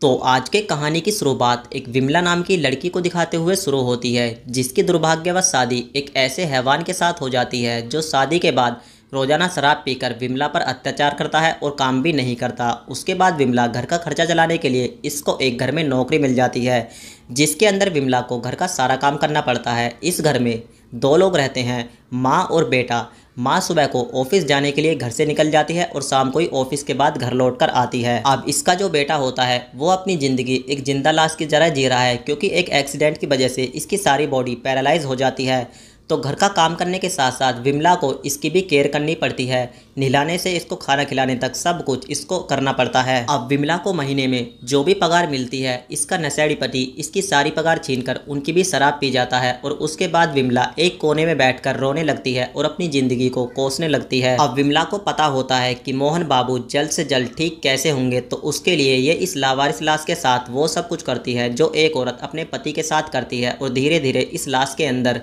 तो आज के कहानी की शुरुआत एक विमला नाम की लड़की को दिखाते हुए शुरू होती है, जिसकी दुर्भाग्यवश शादी एक ऐसे हैवान के साथ हो जाती है, जो शादी के बाद रोज़ाना शराब पीकर विमला पर अत्याचार करता है और काम भी नहीं करता। उसके बाद विमला घर का खर्चा चलाने के लिए इसको एक घर में नौकरी मिल जाती है, जिसके अंदर विमला को घर का सारा काम करना पड़ता है। इस घर में दो लोग रहते हैं, माँ और बेटा। माँ सुबह को ऑफ़िस जाने के लिए घर से निकल जाती है और शाम को ही ऑफ़िस के बाद घर लौट कर आती है। अब इसका जो बेटा होता है, वो अपनी ज़िंदगी एक ज़िंदा लाश की जरा जी रहा है, क्योंकि एक एक्सीडेंट की वजह से इसकी सारी बॉडी पैरालाइज हो जाती है। तो घर का काम करने के साथ साथ विमला को इसकी भी केयर करनी पड़ती है। नहलाने से इसको खाना खिलाने तक सब कुछ इसको करना पड़ता है। अब विमला को महीने में जो भी पगार मिलती है, इसका नशेड़ी पति इसकी सारी पगार छीनकर उनकी भी शराब पी जाता है और उसके बाद विमला एक कोने में बैठकर रोने लगती है और अपनी ज़िंदगी को कोसने लगती है। अब विमला को पता होता है कि मोहन बाबू जल्द से जल्द ठीक कैसे होंगे तो उसके लिए ये इस लावारिस लाश के साथ वो सब कुछ करती है जो एक औरत अपने पति के साथ करती है और धीरे धीरे इस लाश के अंदर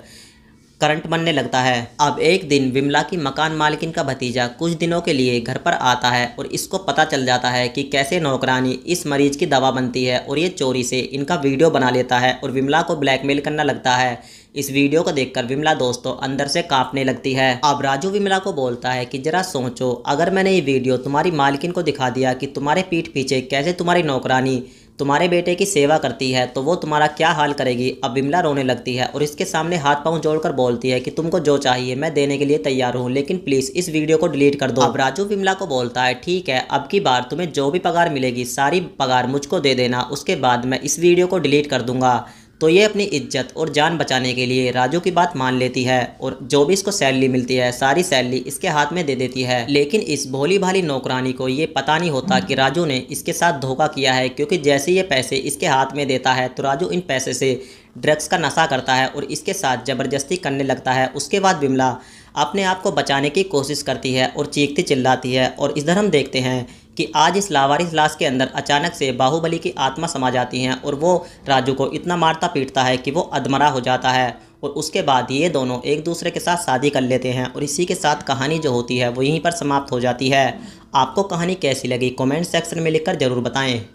करंट बनने लगता है। अब एक दिन विमला की मकान मालिकिन का भतीजा कुछ दिनों के लिए घर पर आता है और इसको पता चल जाता है कि कैसे नौकरानी इस मरीज़ की दवा बनती है और ये चोरी से इनका वीडियो बना लेता है और विमला को ब्लैकमेल करना लगता है। इस वीडियो को देखकर विमला दोस्तों अंदर से कांपने लगती है। अब राजू विमला को बोलता है कि जरा सोचो, अगर मैंने ये वीडियो तुम्हारी मालकिन को दिखा दिया कि तुम्हारे पीठ पीछे कैसे तुम्हारी नौकरानी तुम्हारे बेटे की सेवा करती है तो वो तुम्हारा क्या हाल करेगी? अब विमला रोने लगती है और इसके सामने हाथ पाँव जोड़कर बोलती है कि तुमको जो चाहिए मैं देने के लिए तैयार हूँ, लेकिन प्लीज़ इस वीडियो को डिलीट कर दो। अब राजू विमला को बोलता है, ठीक है, अब की बार तुम्हें जो भी पगार मिलेगी, सारी पगार मुझको दे देना, उसके बाद मैं इस वीडियो को डिलीट कर दूँगा। तो ये अपनी इज़्ज़त और जान बचाने के लिए राजू की बात मान लेती है और जो भी इसको सैलरी मिलती है, सारी सैलरी इसके हाथ में दे देती है। लेकिन इस भोली भाली नौकरानी को ये पता नहीं होता कि राजू ने इसके साथ धोखा किया है, क्योंकि जैसे ये पैसे इसके हाथ में देता है तो राजू इन पैसे से ड्रग्स का नशा करता है और इसके साथ ज़बरदस्ती करने लगता है। उसके बाद विमला अपने आप को बचाने की कोशिश करती है और चीखती चिल्लाती है और इधर हम देखते हैं कि आज इस लावारिस लाश के अंदर अचानक से बाहुबली की आत्मा समा जाती हैं और वो राजू को इतना मारता पीटता है कि वो अधमरा हो जाता है और उसके बाद ये दोनों एक दूसरे के साथ शादी कर लेते हैं और इसी के साथ कहानी जो होती है वो यहीं पर समाप्त हो जाती है। आपको कहानी कैसी लगी? कमेंट सेक्शन में लिखकर ज़रूर बताएँ।